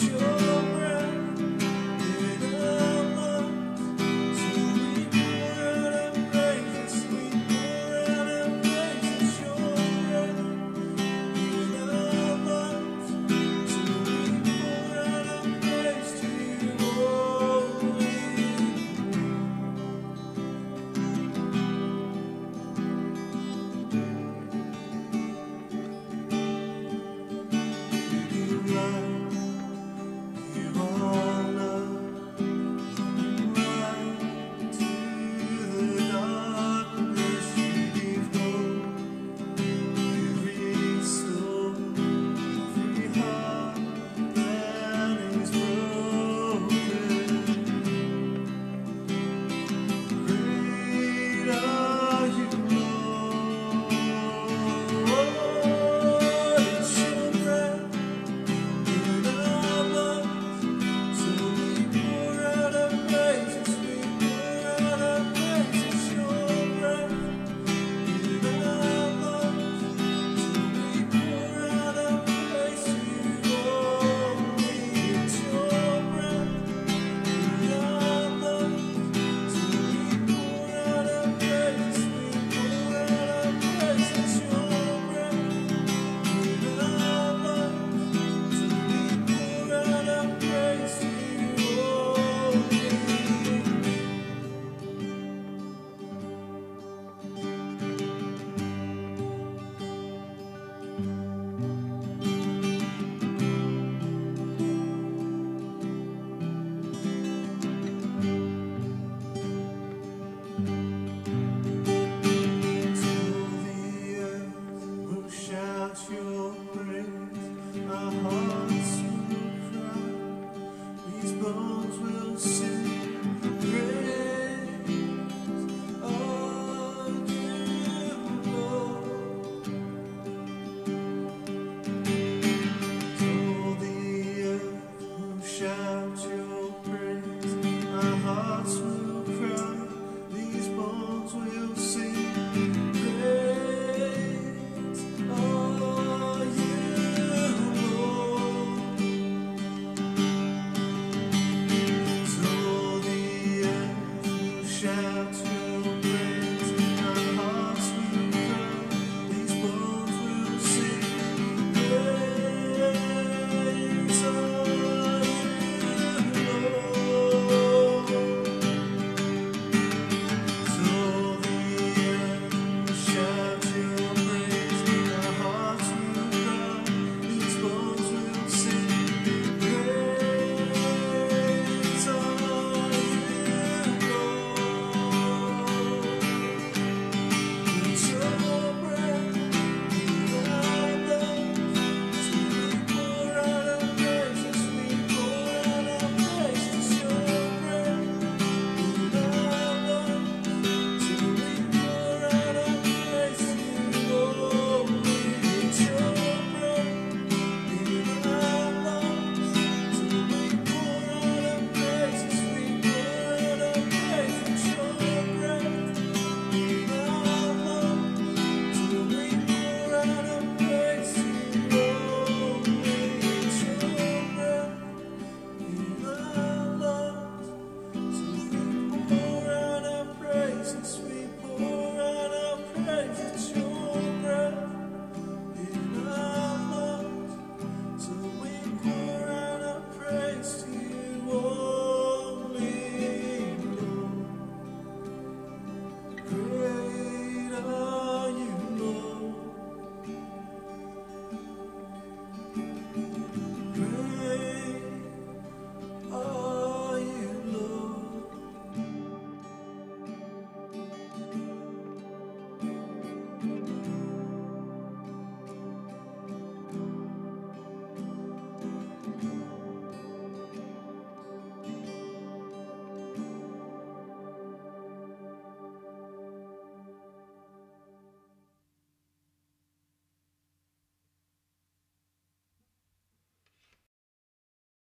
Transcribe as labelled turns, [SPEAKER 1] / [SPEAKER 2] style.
[SPEAKER 1] sure.